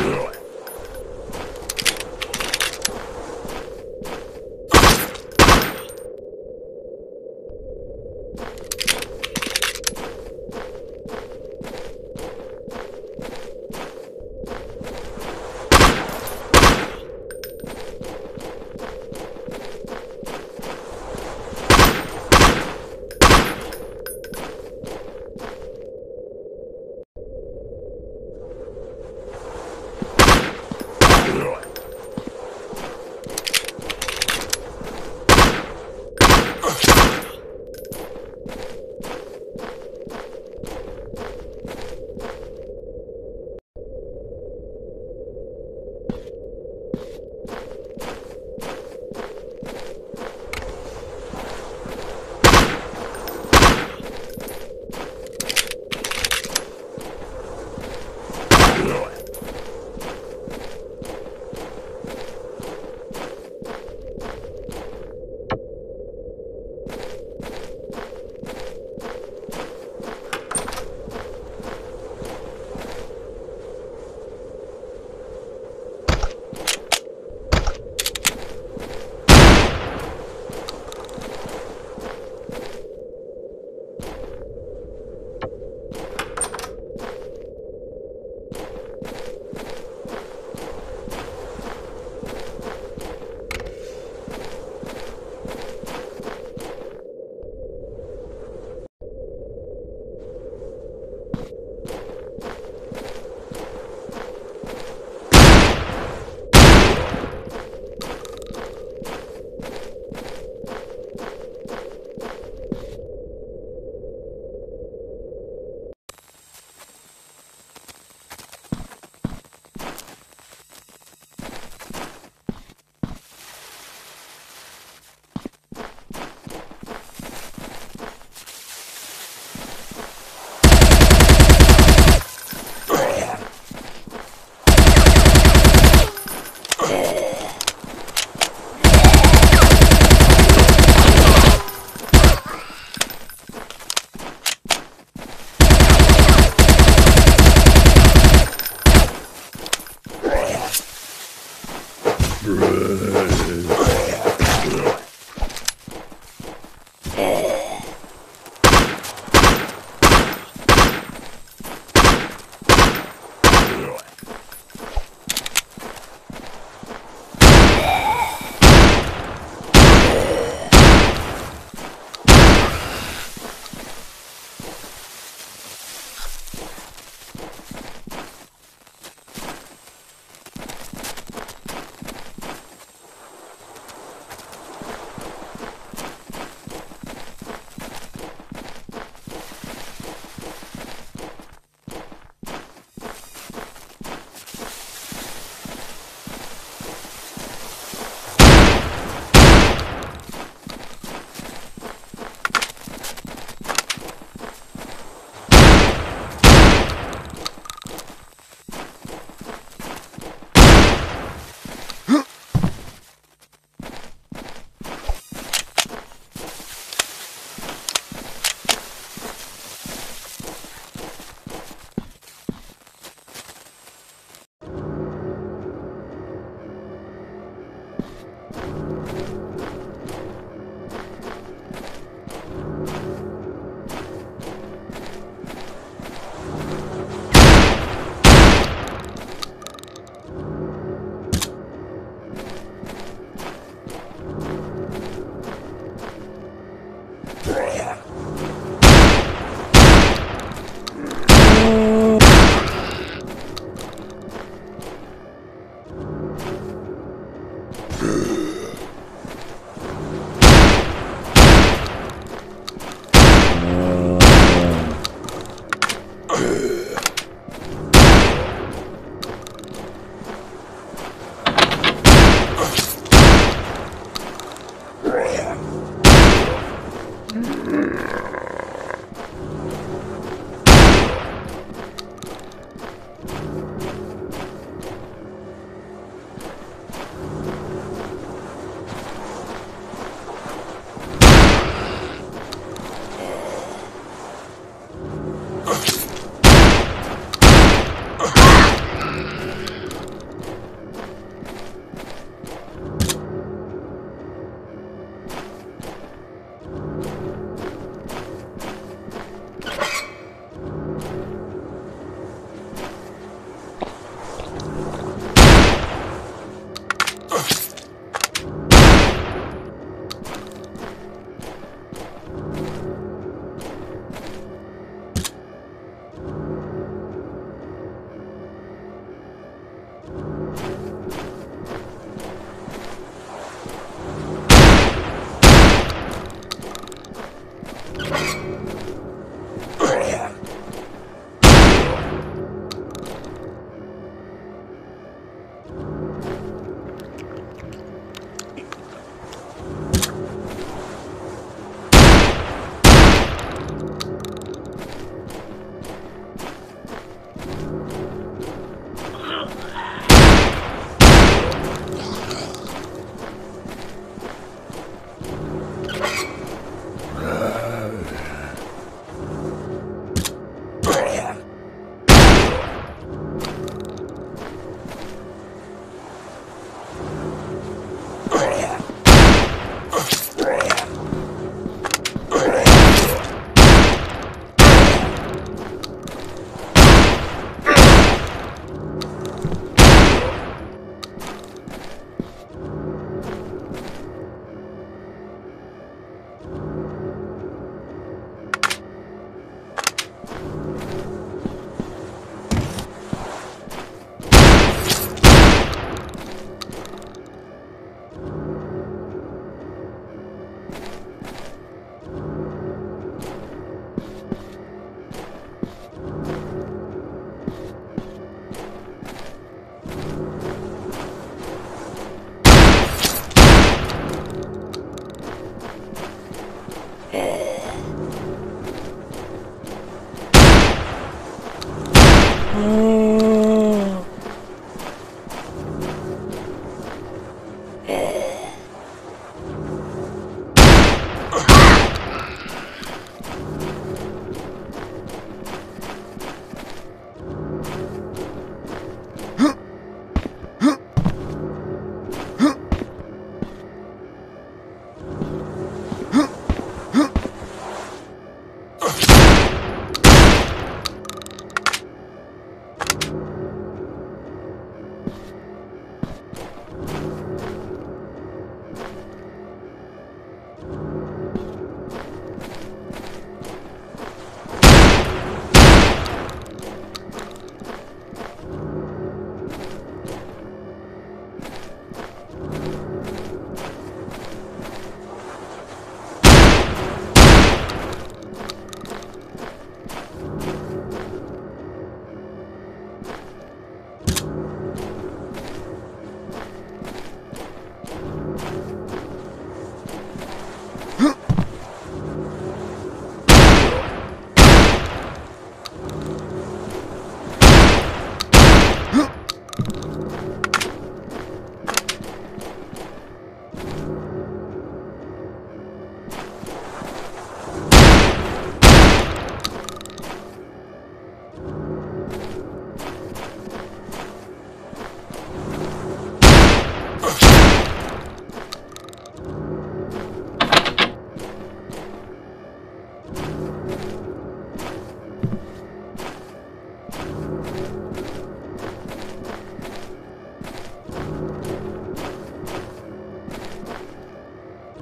Yeah.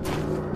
you